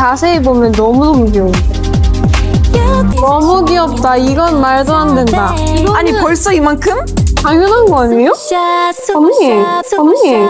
자세히 보면 너무너무 귀여워. 너무 귀엽다. 이건 말도 안 된다. 아니 벌써 이만큼? 당연한 거 아니에요? 언니, 언니.